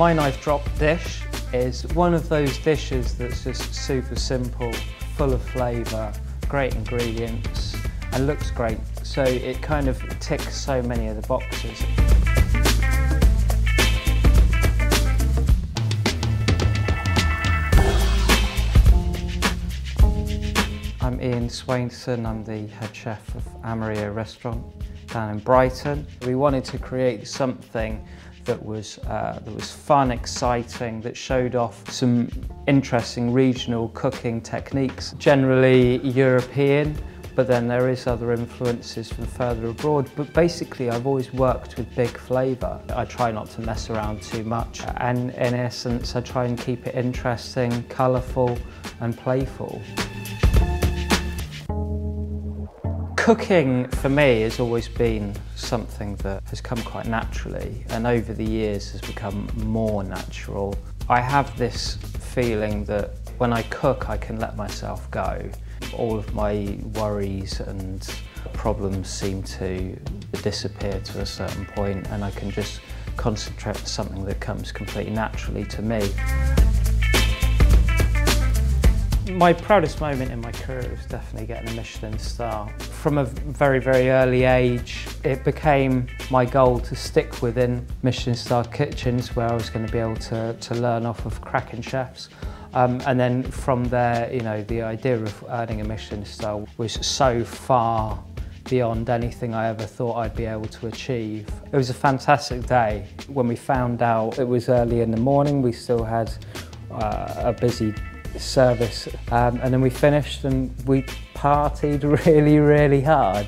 My knife drop dish is one of those dishes that's just super simple, full of flavour, great ingredients and looks great. So it kind of ticks so many of the boxes. I'm Ian Swainson, I'm the head chef of Amarillo Restaurant down in Brighton. We wanted to create something that was, uh, that was fun, exciting, that showed off some interesting regional cooking techniques, generally European, but then there is other influences from further abroad. But basically, I've always worked with big flavour. I try not to mess around too much, and in essence, I try and keep it interesting, colourful and playful. Cooking for me has always been something that has come quite naturally and over the years has become more natural. I have this feeling that when I cook I can let myself go. All of my worries and problems seem to disappear to a certain point and I can just concentrate on something that comes completely naturally to me. My proudest moment in my career was definitely getting a Michelin star. From a very, very early age, it became my goal to stick within Michelin star kitchens where I was going to be able to, to learn off of cracking chefs. Um, and then from there, you know, the idea of earning a Michelin star was so far beyond anything I ever thought I'd be able to achieve. It was a fantastic day. When we found out it was early in the morning, we still had uh, a busy service um, and then we finished and we partied really really hard.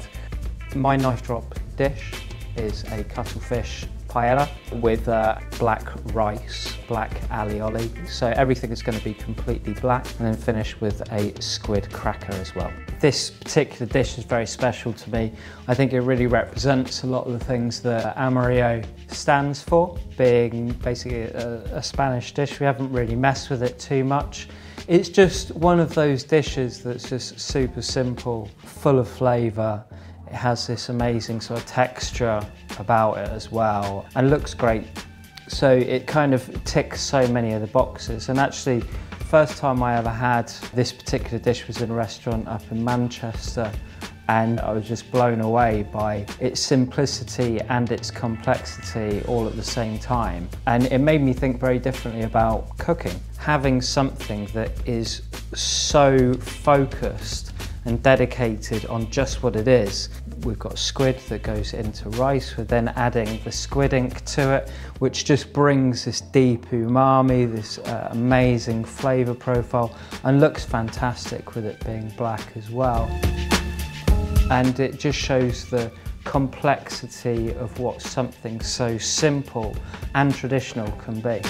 My knife drop dish is a cuttlefish paella with uh, black rice, black alioli. So everything is going to be completely black and then finished with a squid cracker as well. This particular dish is very special to me. I think it really represents a lot of the things that Amarillo stands for, being basically a, a Spanish dish. We haven't really messed with it too much. It's just one of those dishes that's just super simple, full of flavour. It has this amazing sort of texture about it as well and looks great. So it kind of ticks so many of the boxes and actually first time I ever had this particular dish was in a restaurant up in Manchester and I was just blown away by its simplicity and its complexity all at the same time. And it made me think very differently about cooking. Having something that is so focused and dedicated on just what it is. We've got squid that goes into rice, we're then adding the squid ink to it, which just brings this deep umami, this uh, amazing flavour profile, and looks fantastic with it being black as well and it just shows the complexity of what something so simple and traditional can be.